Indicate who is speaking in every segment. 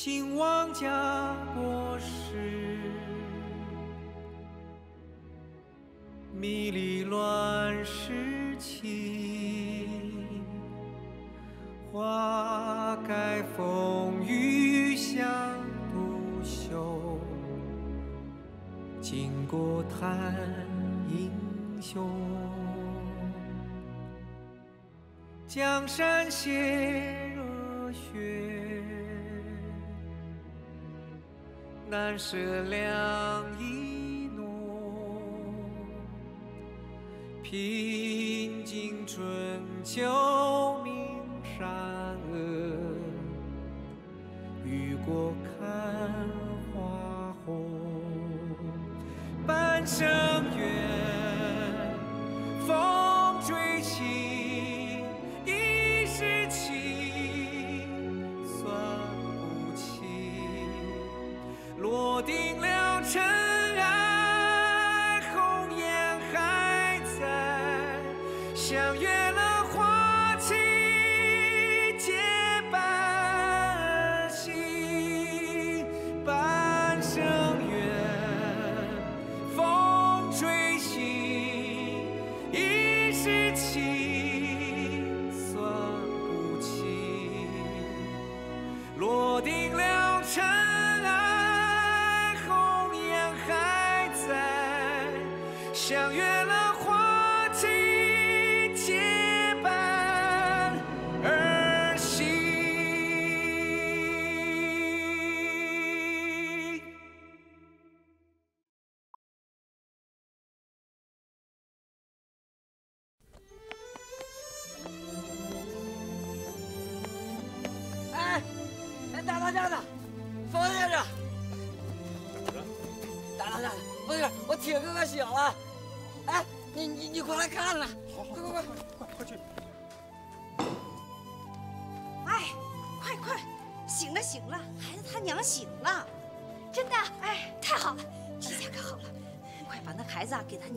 Speaker 1: 兴亡家国事，迷离乱世情，花开风雨向独秀，经过叹英雄，江山血半舍两意浓，平静春秋明山恶，雨过看花红，半生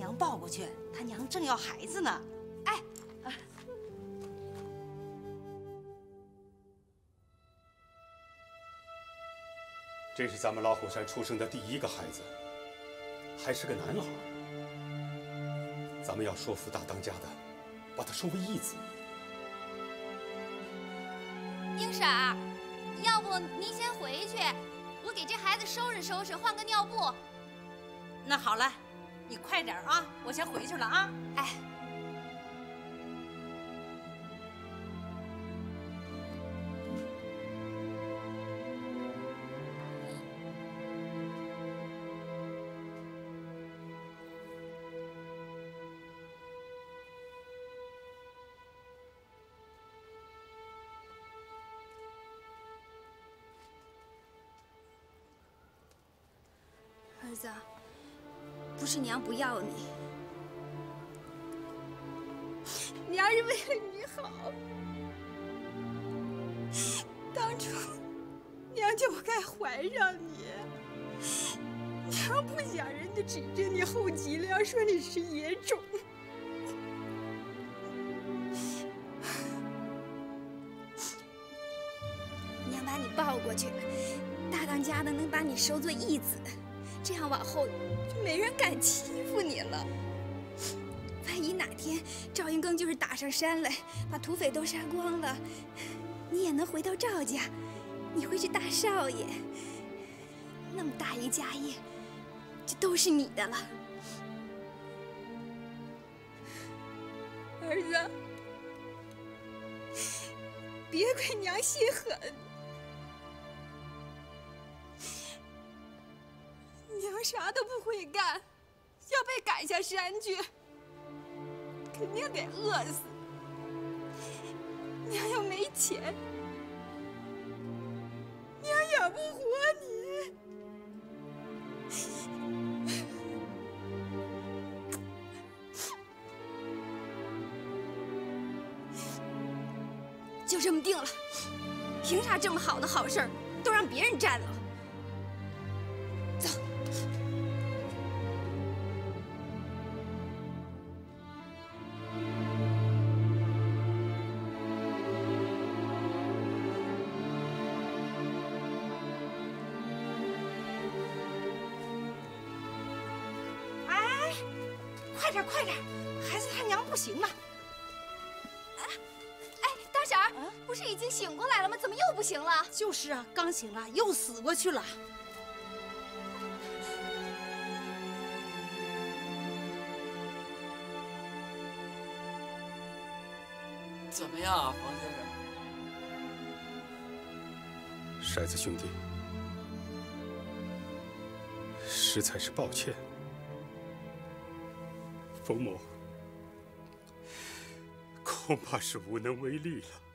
Speaker 2: 娘抱过去，他娘正要孩子呢，哎，
Speaker 3: 这是咱们老虎山出生的第一个孩子，还是个男孩。咱们要说服大当家的，把他收为义子。
Speaker 4: 英婶儿，要不您先回去，我给这孩子收拾收拾，换个尿布。
Speaker 2: 那好了，你快点啊，我先回去了啊，
Speaker 4: 哎，是娘不要你，娘是为了你好。当初娘就不该怀上你，娘不想人家指着你后脊梁说你是野种。娘把你抱过去，大当家的能把你收做义子，这样往后就没人敢欺负你了。万一哪天赵云更就是打上山来，把土匪都杀光了，你也能回到赵家，你会是大少爷，那么大一家业，就都是你的了。儿子，别怪娘心狠。娘啥都不会干，要被赶下山去，肯定得饿死。娘又没钱，娘养不活你。就这么定了，凭啥这么好的好事都让别人占了？哎，大婶儿，不是已经醒过来了吗？怎么又不行了？
Speaker 2: 就是啊，刚醒了又死过去了。
Speaker 5: 怎么样啊，冯先生？
Speaker 3: 骰子兄弟，实在是抱歉，冯某恐怕是无能为力了。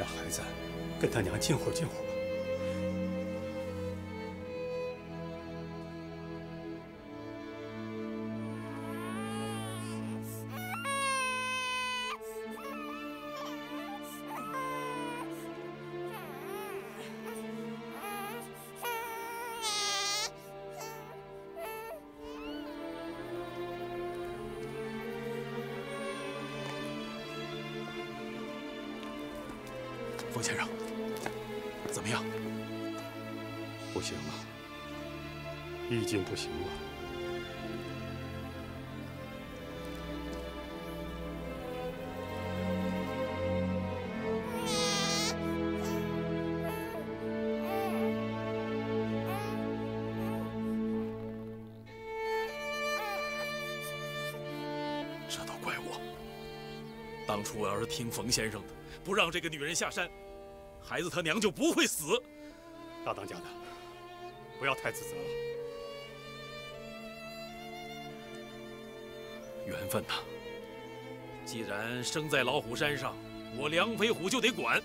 Speaker 3: 让孩子跟他娘静会儿静
Speaker 6: 当初我是听冯先生的，不让这个女人下山，孩子他娘就不会死。
Speaker 3: 大当家的，不要太自责了。
Speaker 6: 缘分呐，既然生在老虎山上，我梁飞虎就得管。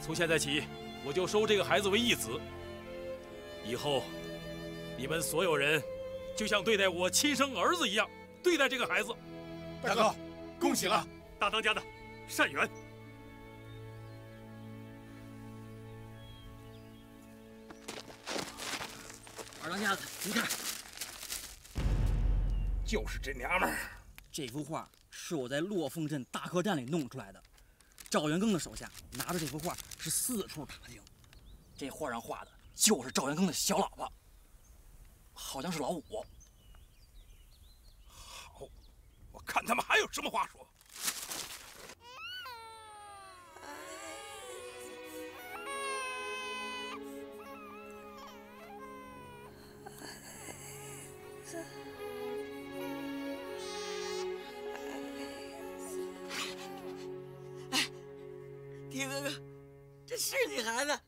Speaker 6: 从现在起，我就收这个孩子为义子。以后，你们所有人，就像对待我亲生儿子一样对待这个孩子。
Speaker 3: 大哥，恭喜了！大当家的，善缘。
Speaker 5: 二当家的，你看，
Speaker 7: 就是这娘们儿。
Speaker 8: 这幅画是我在落凤镇大客栈里弄出来的。赵元庚的手下拿着这幅画是四处打听，这画上画的就是赵元庚的小老婆，好像是老五。
Speaker 7: 好，我看他们还有什么话说。
Speaker 5: 是你孩子，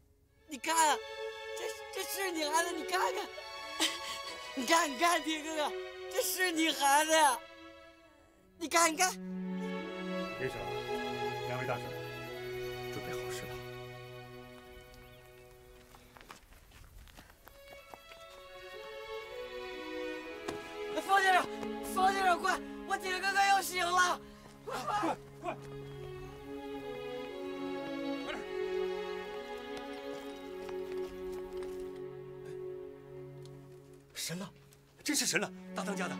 Speaker 5: 你看，这这是你孩子，你看看，你 看你看，铁哥哥，这是你孩子呀，你看你看，
Speaker 3: 神了，真是神了！大当家的，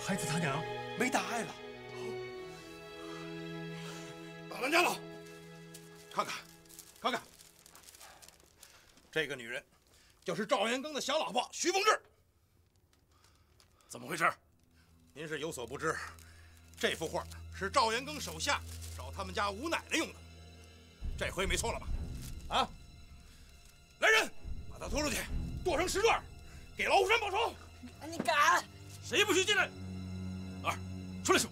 Speaker 3: 孩子他娘没大碍了。
Speaker 7: 大当家的，看看，看看，这个女人就是赵元庚的小老婆徐凤至。
Speaker 6: 怎么回事？
Speaker 7: 您是有所不知，这幅画是赵元庚手下找他们家吴奶奶用的，这回没错了吧？啊！来人，把他拖出去，剁成十段，给老虎山报仇！
Speaker 5: 你敢？
Speaker 6: 谁不许进来？二，出来说。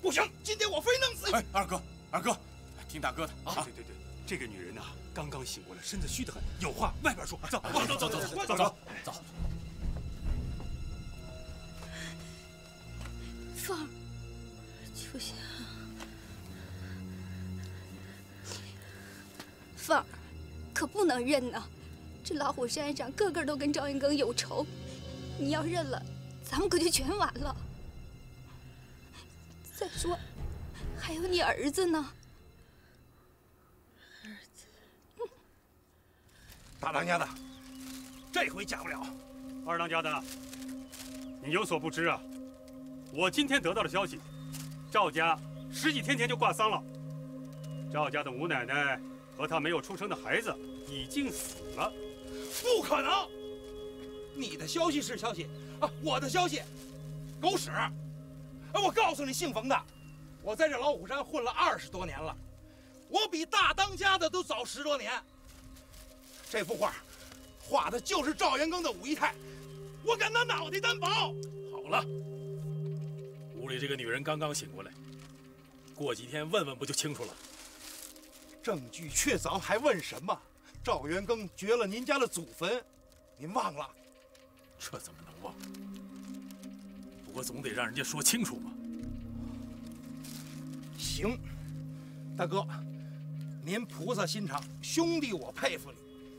Speaker 7: 不行，今天我非弄死你！
Speaker 9: 哎，二哥，二哥，听大哥的啊！
Speaker 3: 对对对，这个女人呐，刚刚醒过来，身子虚得很，有话外边说。走，
Speaker 6: 走走走走走走走。
Speaker 4: 凤儿，秋香，凤儿，可不能认呐！这老虎山上个个都跟赵云庚有仇，你要认了，咱们可就全完了。再说，还有你儿子呢。
Speaker 7: 儿子，大当家的，这回假不了。
Speaker 3: 二当家的，你有所不知啊，我今天得到的消息，赵家十几天前就挂丧了。赵家的吴奶奶和她没有出生的孩子已经死了。
Speaker 7: 不可能！你的消息是消息啊，我的消息，狗屎！哎，我告诉你，姓冯的，我在这老虎山混了二十多年了，我比大当家的都早十多年。这幅画，画的就是赵元庚的武义态，我敢拿脑袋担保。
Speaker 6: 好了，屋里这个女人刚刚醒过来，过几天问问不就清楚了？
Speaker 7: 证据确凿，还问什么？赵元庚掘了您家的祖坟，您忘了？
Speaker 6: 这怎么能忘？不过总得让人家说清楚吧。
Speaker 7: 行，大哥，您菩萨心肠，兄弟我佩服你。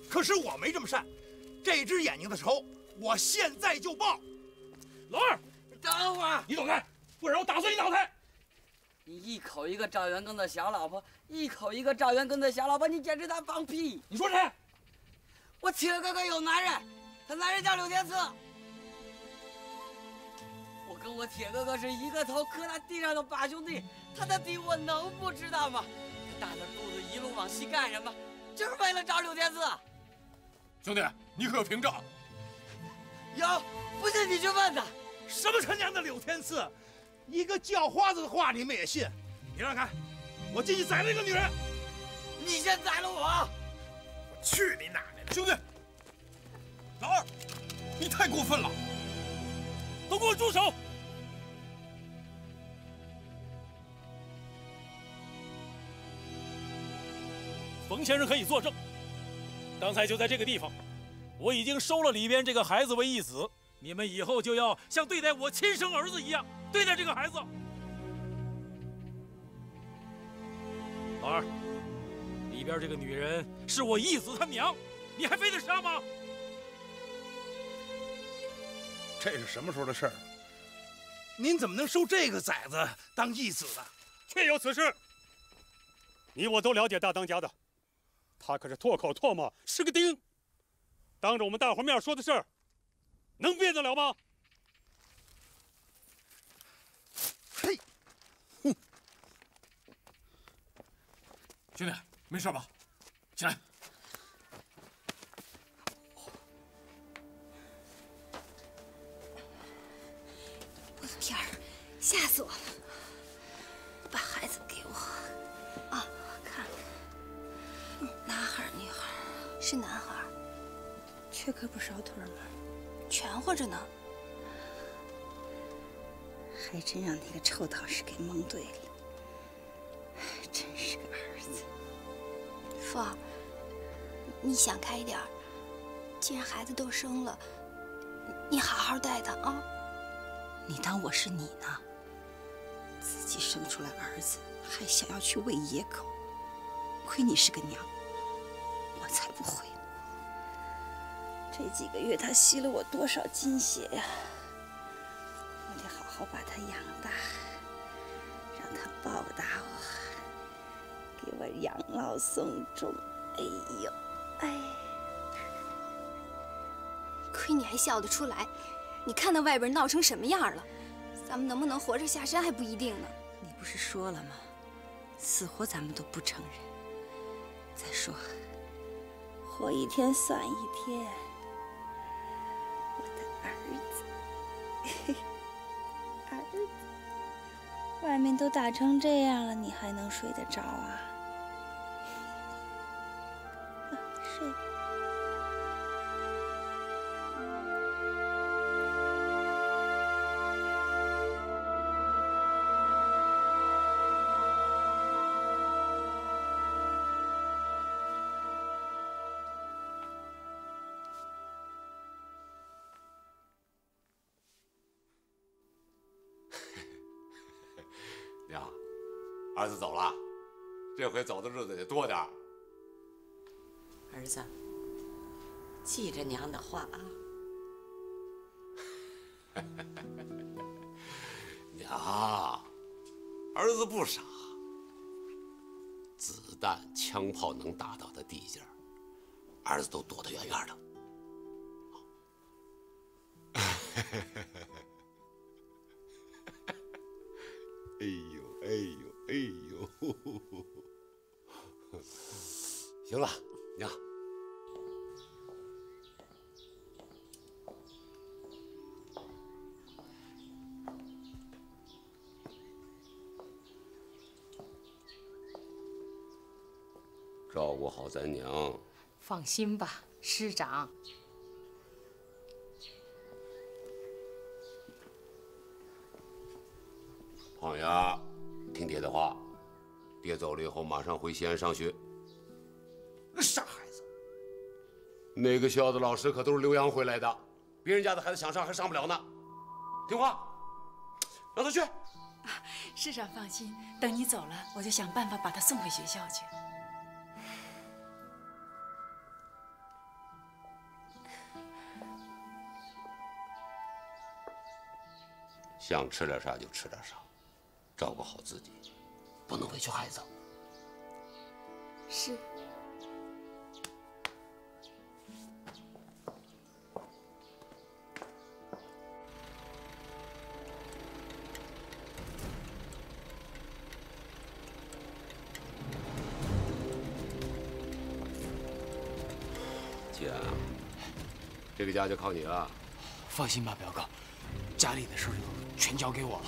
Speaker 7: 可是我没这么善，这只眼睛的仇，我现在就报。
Speaker 5: 老二，等会儿，
Speaker 7: 你走开，不然我打碎你脑袋！
Speaker 5: 你一口一个赵元庚的小老婆，一口一个赵元庚的小老婆，你简直在放屁！
Speaker 7: 你说谁？
Speaker 5: 我铁哥哥有男人，他男人叫柳天赐。我跟我铁哥哥是一个头磕在地上的八兄弟，他的底我能不知道吗？他大着肚子一路往西干什么？就是为了找柳天赐。
Speaker 7: 兄弟，你可有凭证？
Speaker 5: 有，不信你去问他。
Speaker 7: 什么他娘的柳天赐？一个叫花子的话你们也信？你让开，我进去宰了一个女人。
Speaker 5: 你先宰了我！
Speaker 7: 我去你奶奶的！兄弟，老二，你太过分了！
Speaker 6: 都给我住手！冯先生可以作证，刚才就在这个地方，我已经收了里边这个孩子为义子。你们以后就要像对待我亲生儿子一样对待这个孩子。老二，里边这个女人是我义子他娘，你还非得杀吗？
Speaker 7: 这是什么时候的事儿？您怎么能收这个崽子当义子呢？
Speaker 3: 确有此事。你我都了解大当家的，他可是唾口唾沫是个钉，当着我们大伙面说的事儿。能变得了吗？
Speaker 7: 嘿，哼！
Speaker 9: 兄弟，没事吧？起来！
Speaker 4: 我的天儿，吓死我了！把孩子给我。啊，看看，男孩女孩？是男孩。缺胳膊少腿吗？全活着呢，
Speaker 2: 还真让那个臭道士给蒙对了。真是个儿子。
Speaker 4: 凤儿，你想开一点儿。既然孩子都生了，你好好待他啊。
Speaker 2: 你当我是你呢？自己生出来儿子，还想要去喂野狗，亏你是个娘，我才不会。这几个月他吸了我多少精血呀！我得好好把他养大，让他报答我，给我养老送终。哎呦，哎，
Speaker 4: 亏你还笑得出来！你看那外边闹成什么样了，咱们能不能活着下山还不一定呢。
Speaker 2: 你不是说了吗？死活咱们都不承认。再说，活一天算一天。外面都打成这样了，你还能睡得着啊？睡。
Speaker 10: 娘，儿子走了，这回走的日子得多点儿。
Speaker 5: 儿子，记着娘的话啊。
Speaker 10: 娘，儿子不傻，子弹、枪炮能打到的地界儿，儿子都躲得远远的。
Speaker 11: 放心吧，师长。
Speaker 10: 胖丫，听爹的话，爹走了以后马上回西安上学。
Speaker 7: 那傻孩子，
Speaker 10: 那个学校的老师可都是留洋回来的，别人家的孩子想上还上不了呢。听话，让他去。
Speaker 11: 师长放心，等你走了，我就想办法把他送回学校去。
Speaker 10: 想吃点啥就吃点啥，照顾好自己，不能委屈孩子。
Speaker 4: 是。
Speaker 10: 姐，这个家就靠你了。
Speaker 9: 放心吧，表哥，家里的事就全交给我了。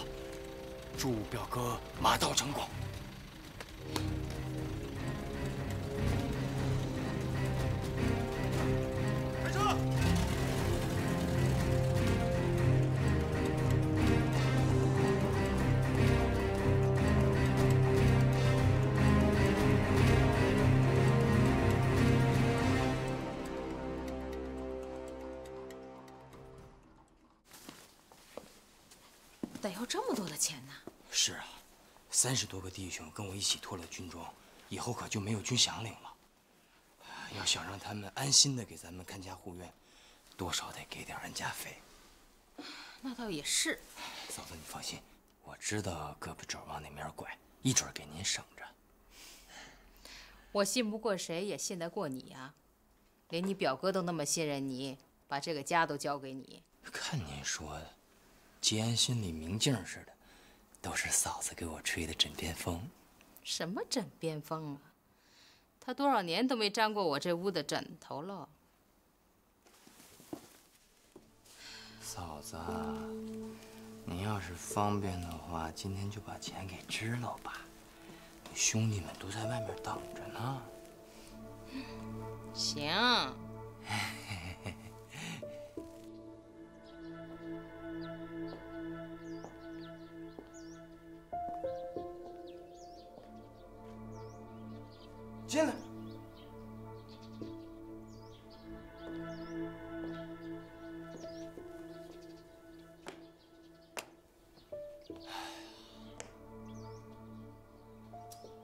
Speaker 9: 祝表哥马到成功。弟兄跟我一起脱了军装，以后可就没有军饷领了。要想让他们安心的给咱们看家护院，多少得给点安家费。
Speaker 11: 那倒也是。
Speaker 9: 嫂子，你放心，我知道胳膊肘往哪面拐，一准给您省着。
Speaker 11: 我信不过谁，也信得过你呀、连你表哥都那么信任你，把这个家都交给你。
Speaker 9: 看您说的，吉安心里明镜似的，都是嫂子给我吹的枕边风。
Speaker 11: 什么枕边风啊？他多少年都没沾过我这屋的枕头了。
Speaker 9: 嫂子，你要是方便的话，今天就把钱给支了吧。兄弟们都在外面等着呢。
Speaker 11: 行。
Speaker 9: 进来。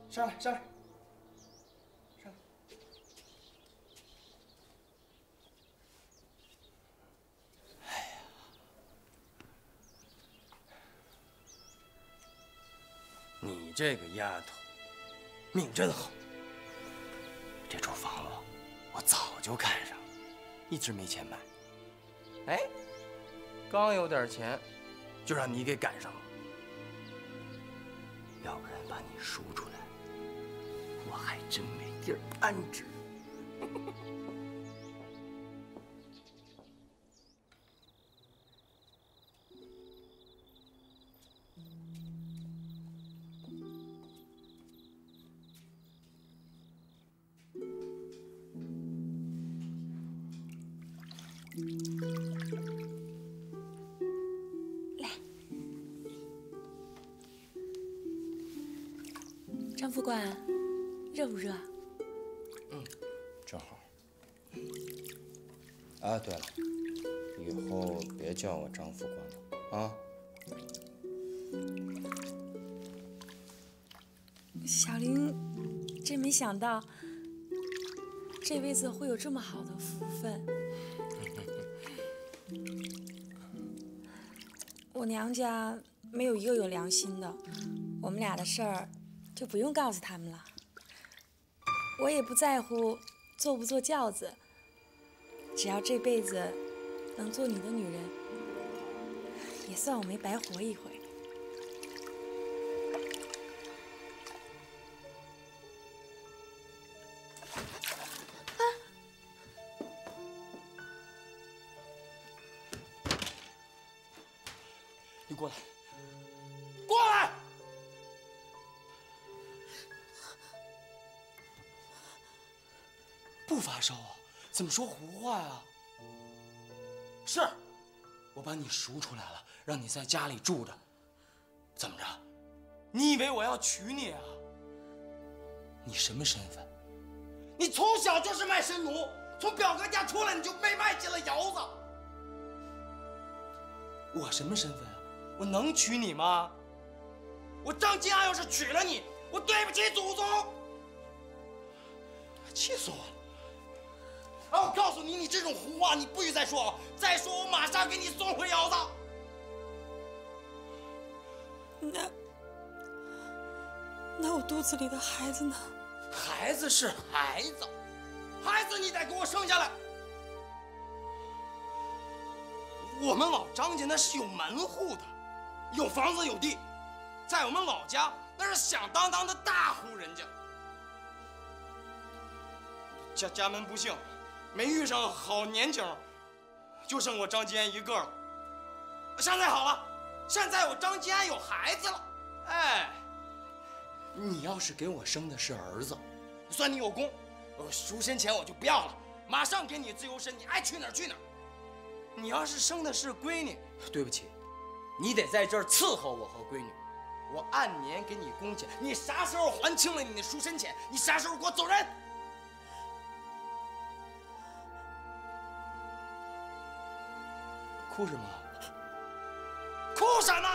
Speaker 9: 上来，上来，上来。你这个丫头，命真好。这处房子我早就看上了，一直没钱买。哎，刚有点钱，就让你给赶上了。要不然把你赎出来，我还真没地儿安置。
Speaker 12: 没想到这辈子会有这么好的福分。我娘家没有一个有良心的，我们俩的事儿就不用告诉他们了。我也不在乎坐不坐轿子，只要这辈子能做你的女人，也算我没白活一回。
Speaker 7: 怎么说胡话呀？是，我把你赎出来了，让你在家里住着。怎么着？你以为我要娶你啊？你什么身份？你从小就是卖身奴，从表哥家出来你就被卖进了窑子。我什么身份啊？我能娶你吗？我张金安要是娶了你，我对不起祖宗，气死我了！啊，我告诉你，你这种胡话你不许再说啊，再说我马上给你送回窑子。
Speaker 12: 那那我肚子里的孩子呢？
Speaker 7: 孩子是孩子，孩子你得给我生下来。我们老张家那是有门户的，有房子有地，在我们老家那是响当当的大户人家。家家门不幸，没遇上好年景，就剩我张金安一个了。现在好了，现在我张金安有孩子了。哎，你要是给我生的是儿子，算你有功。我赎身钱我就不要了，马上给你自由身，你爱去哪儿去哪儿。你要是生的是闺女，对不起，你得在这儿伺候我和闺女，我按年给你工钱，你啥时候还清了你的赎身钱，你啥时候给我走人。哭什么？哭什么？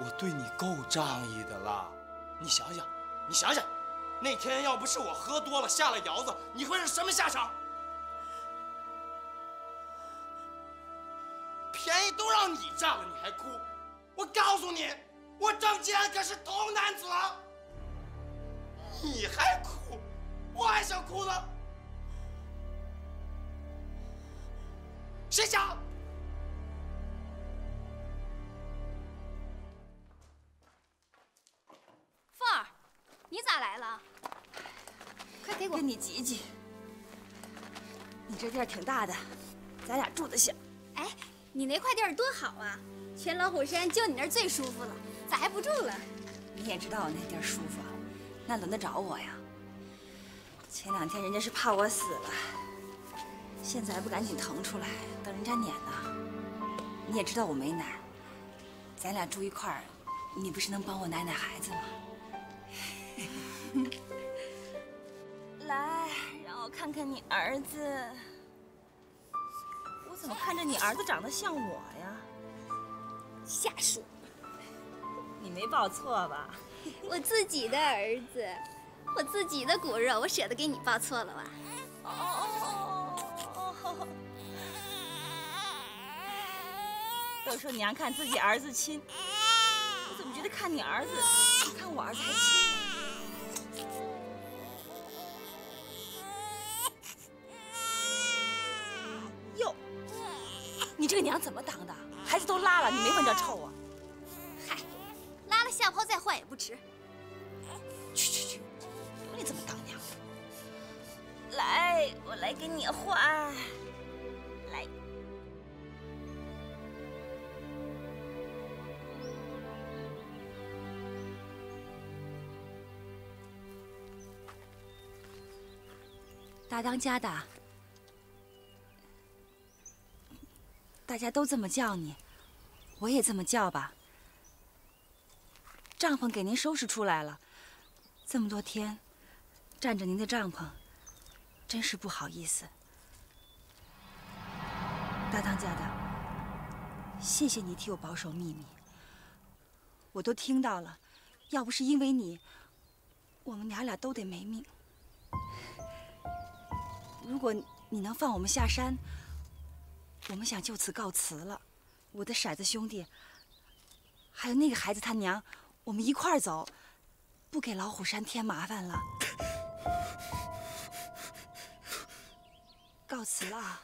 Speaker 7: 我对你够仗义的了，你想想，你想想。那天要不是我喝多了下了窑子，你会是什么下场？便宜都让你占了，你还哭？我告诉你，我张金安可是童男子，你还哭？我还想哭呢。谁想？
Speaker 4: 凤儿。你咋来了？快给我！
Speaker 2: 跟你挤挤。你这地儿挺大的，咱俩住得下。
Speaker 4: 哎，你那块地儿多好啊！全老虎山就你那儿最舒服了，咋还不住了？
Speaker 2: 你也知道我那地儿舒服，那轮得着我呀？前两天人家是怕我死了，现在还不赶紧腾出来，等人家撵呢。你也知道我没奶，咱俩住一块儿，你不是能帮我奶奶孩子吗？来，让我看看你儿子。我怎么看着你儿子长得像我呀？
Speaker 4: 瞎说！
Speaker 2: 你没抱错吧？
Speaker 4: 我自己的儿子，我自己的骨肉，我舍得给你抱错了吧？
Speaker 2: 哦。都说娘看自己儿子亲，我怎么觉得看你儿子比看我儿子还亲呢？你这个娘怎么当的？孩子都拉了，你没闻着臭啊？
Speaker 4: 嗨，拉了下泡再换也不迟。
Speaker 2: 去去去，有你这么当娘的？来，我来给你换。来。大当家的。大家都这么叫你，我也这么叫吧。帐篷给您收拾出来了，这么多天占着您的帐篷，真是不好意思。大当家的，谢谢你替我保守秘密。我都听到了。要不是因为你，我们娘俩都得没命。如果你能放我们下山，我们想就此告辞了。我的骰子兄弟，还有那个孩子他娘，我们一块儿走，不给老虎山添麻烦了。告辞了。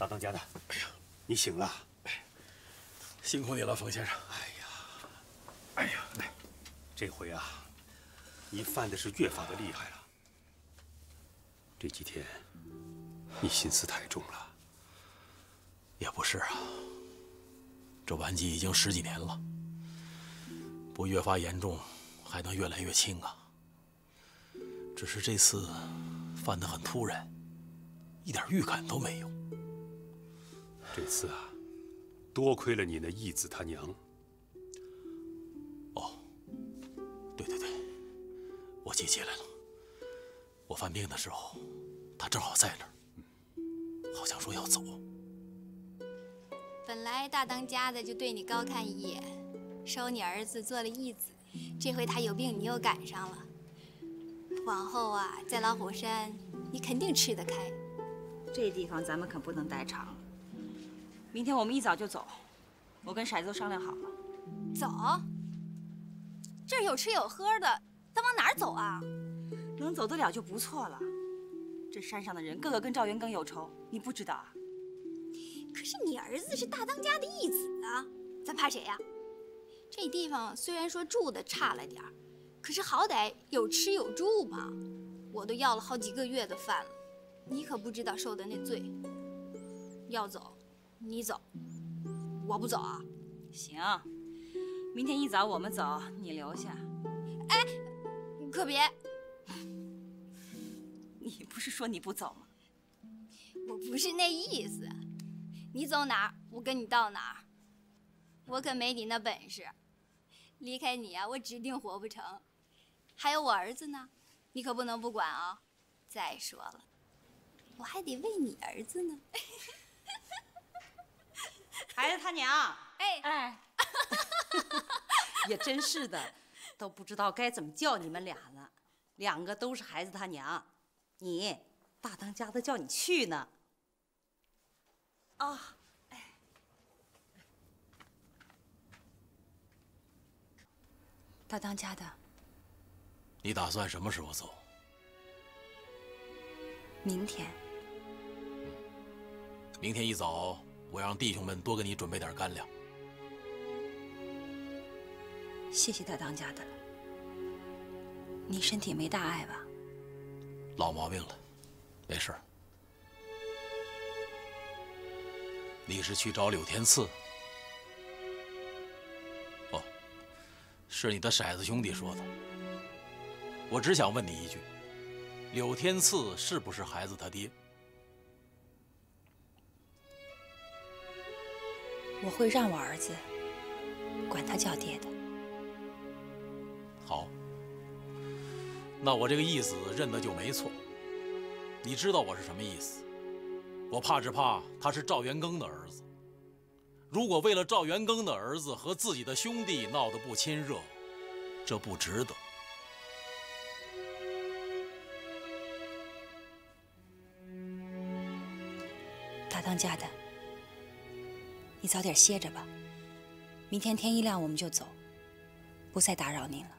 Speaker 4: 大当家的，
Speaker 3: 哎呀，你醒了，
Speaker 6: 辛苦你了，冯先生。
Speaker 3: 哎呀，哎呀，来，这回啊，你犯的是越发的厉害了。这几天，你心思太重了。
Speaker 6: 也不是啊，这顽疾已经十几年了，不越发严重，还能越来越轻啊。只是这次犯得很突然，一点预感都没有。
Speaker 3: 这次啊，多亏了你那义子他娘。
Speaker 6: 哦，对对对，我记起来了。我犯病的时候，他正好在那儿，好像说要走。
Speaker 4: 本来大当家的就对你高看一眼，收你儿子做了义子，这回他有病，你又赶上了。往后啊，在老虎山，你肯定吃得开。
Speaker 2: 这地方咱们可不能待长了。明天我们一早就走，我跟骰子都商量好了。
Speaker 4: 走？这儿有吃有喝的，咱往哪儿走啊？
Speaker 2: 能走得了就不错了。这山上的人个个跟赵元庚有仇，你不知道啊？
Speaker 4: 可是你儿子是大当家的义子啊，咱怕谁呀？这地方虽然说住的差了点儿，可是好歹有吃有住嘛。我都要了好几个月的饭了，你可不知道受的那罪。要走。你走，我不走啊。
Speaker 2: 行，明天一早我们走，你留下。
Speaker 4: 哎，可别！
Speaker 2: 你不是说你不走吗？
Speaker 4: 我不是那意思。你走哪儿，我跟你到哪儿。我可没你那本事，离开你啊，我指定活不成。还有我儿子呢，你可不能不管啊。再说了，我还得为你儿子呢。
Speaker 2: 孩子他娘，
Speaker 4: 哎
Speaker 2: 哎，
Speaker 13: 也真是的，都不知道该怎么叫你们俩了。两个都是孩子他娘，你大当家的叫你去呢。
Speaker 2: 啊，哎，大当家的，
Speaker 6: 你打算什么时候走？
Speaker 2: 明天。
Speaker 6: 明天一早。我让弟兄们多给你准备点干粮。
Speaker 2: 谢谢大当家的了。你身体没大碍吧？
Speaker 6: 老毛病了，没事。你是去找柳天赐？哦，是你的骰子兄弟说的。我只想问你一句：柳天赐是不是孩子他爹？
Speaker 2: 我会让我儿子管他叫爹的。
Speaker 6: 好，那我这个意思认得就没错。你知道我是什么意思？我怕只怕他是赵元庚的儿子。如果为了赵元庚的儿子和自己的兄弟闹得不亲热，这不值得。
Speaker 2: 大当家的。
Speaker 14: 你早点歇着吧。明天天一亮我们就走，不再打扰您了。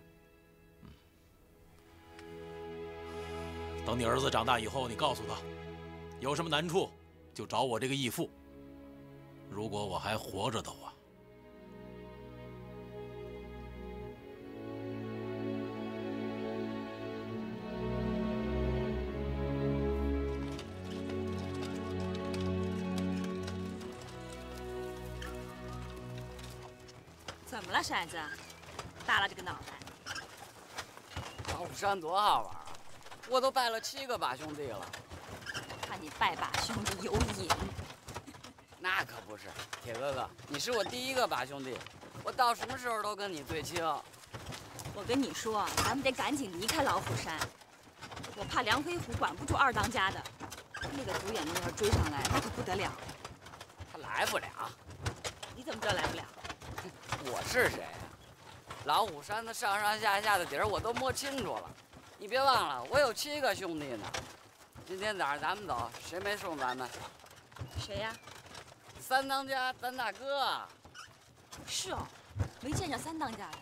Speaker 6: 等你儿子长大以后，你告诉他，有什么难处就找我这个义父。如果我还活着的话。
Speaker 2: 骰子？耷拉着个脑袋。
Speaker 5: 老虎山多好玩啊！我都拜了七个把兄弟了。
Speaker 2: 看你拜把兄弟有瘾。
Speaker 5: 那可不是，铁哥哥，你是我第一个把兄弟，我到什么时候都跟你最亲。
Speaker 2: 我跟你说，咱们得赶紧离开老虎山。我怕梁飞虎管不住二当家的，那个独眼龙要追上来，那可不得了。
Speaker 5: 他来不了。
Speaker 2: 你怎么知道来不了？
Speaker 5: 我是谁呀？老虎山的上上下下的底儿我都摸清楚了。你别忘了，我有七个兄弟呢。今天早上咱们走，谁没送咱们？
Speaker 2: 谁呀？
Speaker 5: 三当家三大哥。
Speaker 2: 是哦，没见着三当家的。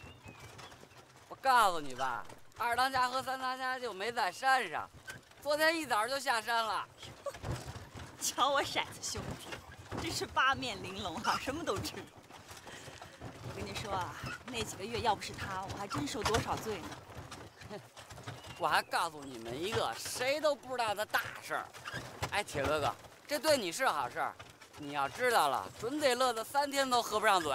Speaker 5: 我告诉你吧，二当家和三当家就没在山上，昨天一早就下山了。
Speaker 2: 瞧我骰子兄弟，真是八面玲珑啊，什么都知道。我跟你说啊，那几个月要不是他，我还真受多少罪呢。
Speaker 5: 我还告诉你们一个谁都不知道的大事儿。哎，铁哥哥，这对你是好事儿，你要知道了，准得乐得三天都合不上嘴。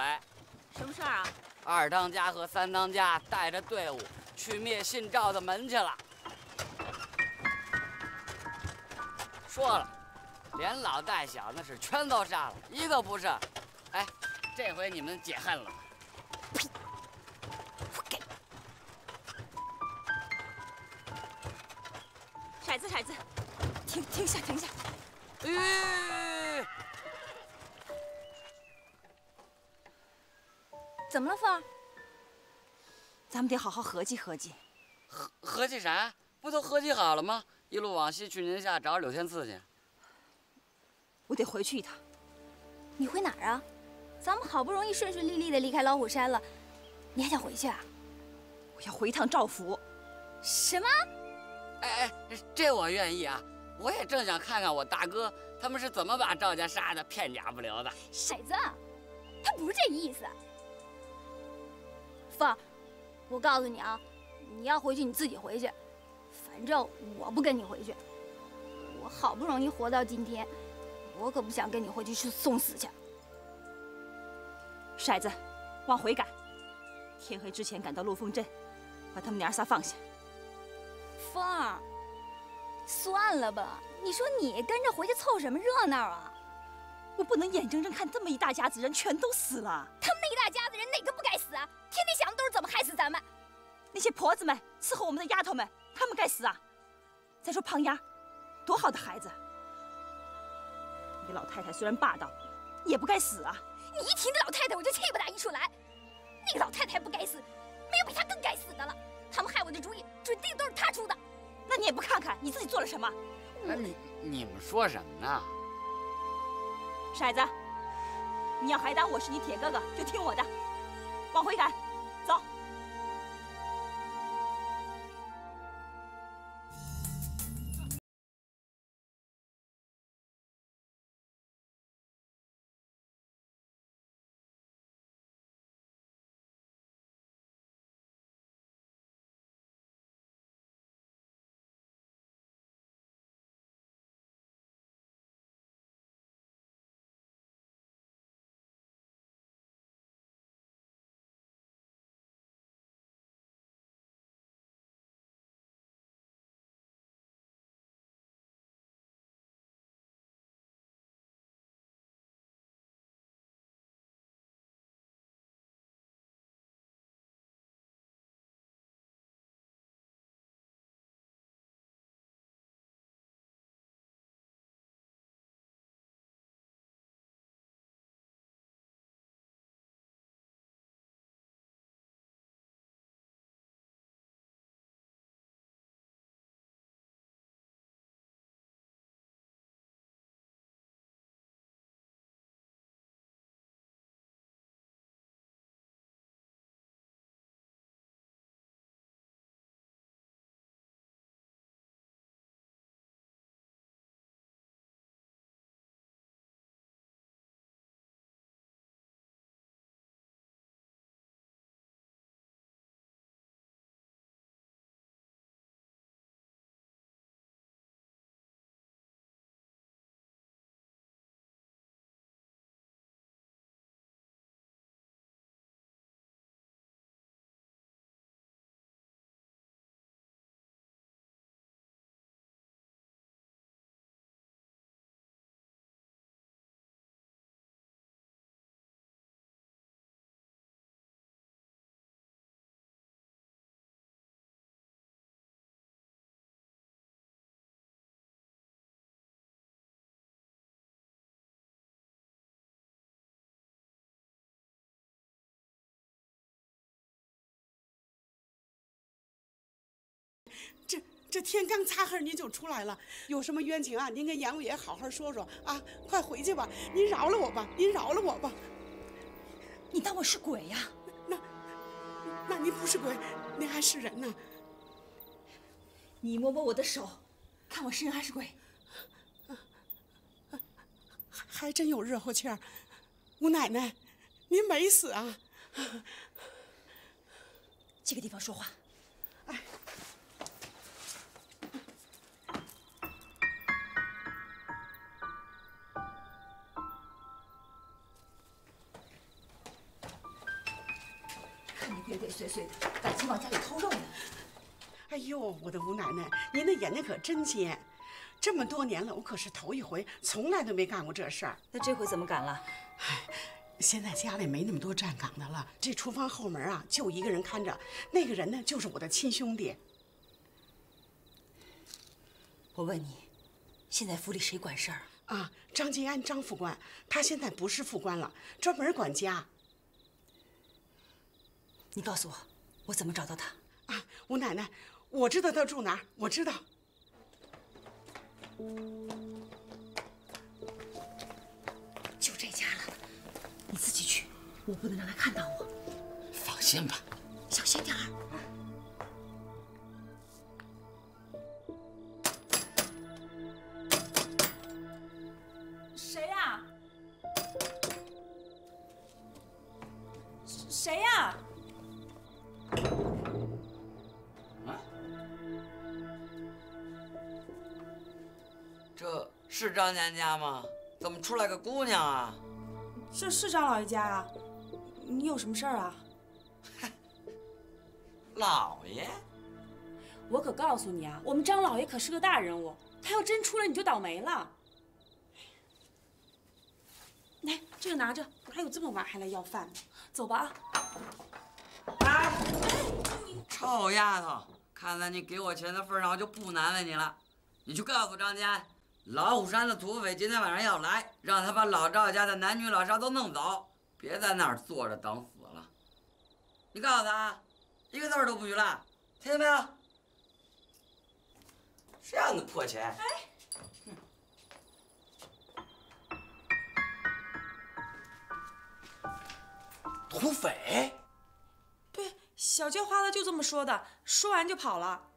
Speaker 2: 什么事儿啊？
Speaker 5: 二当家和三当家带着队伍去灭姓赵的门去了。说了，连老带小那是全都杀了，一个不剩。哎，这回你们解恨了。
Speaker 2: 停，下，停下！
Speaker 5: 哎！
Speaker 2: 怎么了，凤儿？咱们得好好合计合计。
Speaker 5: 合合计啥？不都合计好了吗？一路往西去宁夏找柳天赐去。
Speaker 2: 我得回去一趟。
Speaker 4: 你回哪儿啊？咱们好不容易顺顺利利的离开老虎山了，你还想回去啊？
Speaker 2: 我要回一趟赵府。
Speaker 4: 什么？
Speaker 5: 哎哎，这我愿意啊！我也正想看看我大哥他们是怎么把赵家杀的片甲不留的。
Speaker 4: 骰子，他不是这意思。凤儿，我告诉你啊，你要回去你自己回去，反正我不跟你回去。我好不容易活到今天，我可不想跟你回去去送死去。
Speaker 2: 骰子，往回赶，天黑之前赶到落凤镇，把他们娘仨放下。
Speaker 4: 凤儿，算了吧，你说你跟着回去凑什么热闹啊？
Speaker 2: 我不能眼睁睁看这么一大家子人全都死了。
Speaker 4: 他们那一大家子人哪个不该死啊？天天想的都是怎么害死咱们。
Speaker 2: 那些婆子们伺候我们的丫头们，他们该死啊！再说胖丫，多好的孩子。那个老太太虽然霸道，也不该死啊！
Speaker 4: 你一提那老太太，我就气不打一处来。那个老太太不该死，没有比她更该死的了。他们害我的主意，准定都是她出的。
Speaker 2: 那你也不看看你自己做了什么？
Speaker 5: 哎，你你们说什么呢？
Speaker 2: 骰子，你要还当我是你铁哥哥，就听我的，往回赶，走。
Speaker 15: 这这天刚擦黑您就出来了，有什么冤情啊？您跟阎王爷好好说说啊！快回去吧，您饶了我吧，您饶了我吧。
Speaker 2: 你当我是鬼呀？
Speaker 15: 那那您不是鬼，您还是人呢？
Speaker 2: 你摸摸我的手，看我是人还是鬼？
Speaker 15: 还还真有热乎气儿。吴奶奶，您没死啊？
Speaker 2: 这个地方说话。
Speaker 15: 哎。
Speaker 2: 鬼鬼祟祟的，感情往家里偷肉呢。
Speaker 15: 哎呦，我的吴奶奶，您的眼睛可真尖！这么多年了，我可是头一回，从来都没干过这事儿。
Speaker 2: 那这回怎么敢了？
Speaker 15: 唉，现在家里没那么多站岗的了，这厨房后门啊，就一个人看着，那个人呢，就是我的亲兄弟。
Speaker 2: 我问你，现在府里谁管事儿
Speaker 15: 啊？张金安，张副官，他现在不是副官了，专门管家。
Speaker 2: 你告诉我，我怎么找到他？
Speaker 15: 啊，吴奶奶，我知道他住哪儿，我知道。
Speaker 2: 就这家了，你自己去，我不能让他看到我。
Speaker 9: 放心吧，
Speaker 2: 小心点儿。
Speaker 5: 张家家吗？怎么出来个姑娘啊？
Speaker 16: 这是张老爷家啊？你有什么事儿啊？
Speaker 5: 老爷，
Speaker 16: 我可告诉你啊，我们张老爷可是个大人物，他要真出来你就倒霉了。来，这个拿着，哪有这么晚还来要饭的？走吧啊！
Speaker 5: 臭丫头，看在你给我钱的份上，我就不难为你了。你去告诉张家，老虎山的土匪今天晚上要来，让他把老赵家的男女老少都弄走，别在那儿坐着等死了。你告诉他，一个字儿都不许落，听见没有？谁让你破钱？
Speaker 9: 哎土匪？
Speaker 16: 对，小叫花子就这么说的，说完就跑了。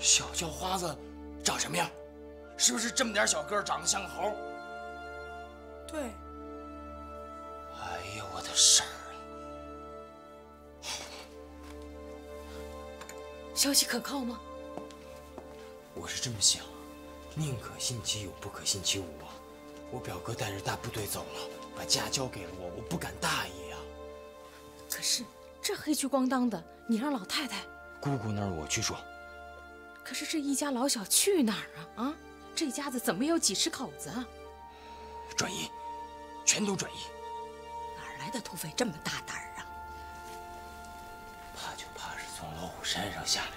Speaker 9: 小叫花子长什么样？是不是这么点小个儿，长得像个猴？
Speaker 16: 对。
Speaker 9: 哎呀，我的婶儿啊！
Speaker 2: 消息可靠吗？
Speaker 9: 我是这么想，宁可信其有，不可信其无啊！我表哥带着大部队走了，把家交给了我，我不敢大意啊。
Speaker 11: 可是这黑黢光当的，你让老太太……
Speaker 9: 姑姑那儿我去说。
Speaker 11: 可是这一家老小去哪儿啊？啊，这家子怎么有几十口子啊？
Speaker 9: 转移，全都转移。
Speaker 2: 哪来的土匪这么大胆儿啊？
Speaker 9: 怕就怕是从老虎山上下来。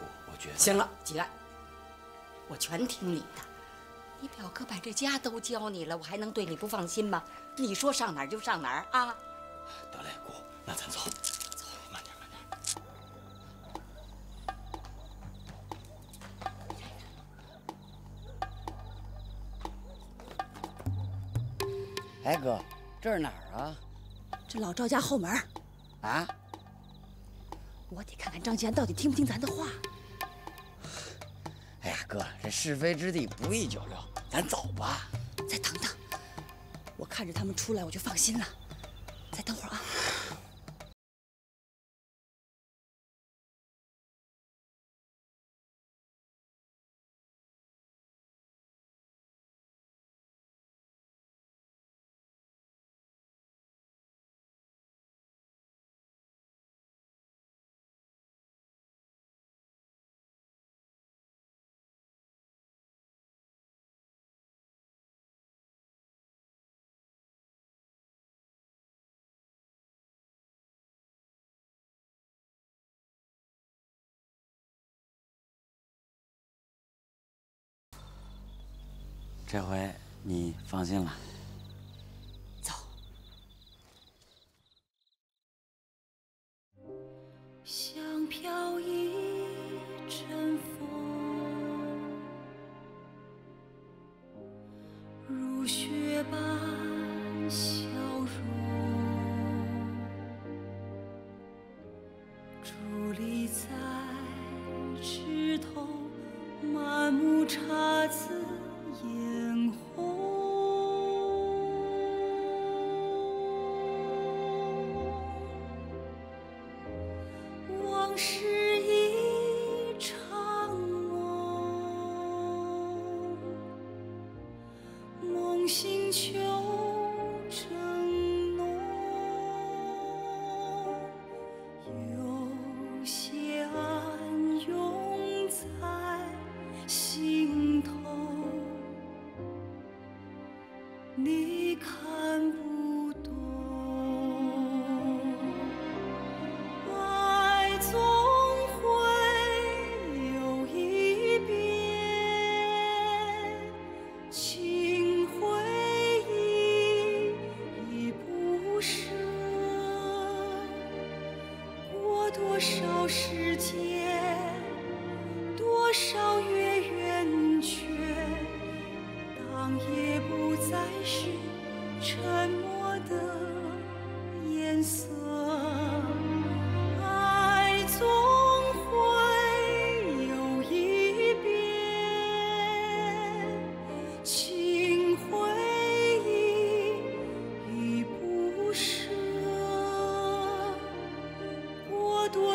Speaker 9: 姑，我觉得……
Speaker 17: 行了，吉安，我全听你的。你表哥把这家都交你了，我还能对你不放心吗？你说上哪儿就上哪儿啊！
Speaker 9: 得嘞，姑，那咱走。
Speaker 5: 哎哥，这是哪儿啊？
Speaker 2: 这老赵家后门。
Speaker 5: 啊？
Speaker 2: 我得看看张吉安到底听不听咱的话。
Speaker 5: 哎呀，哥，这是非之地不宜久留，咱走吧。
Speaker 2: 再等等，我看着他们出来，我就放心了。
Speaker 5: 这回你放心了。走。
Speaker 2: 像飘一阵风，如雪般消融，伫立在枝头，满目姹紫。烟火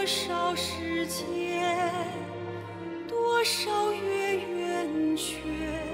Speaker 2: 多少时间多少月圆缺。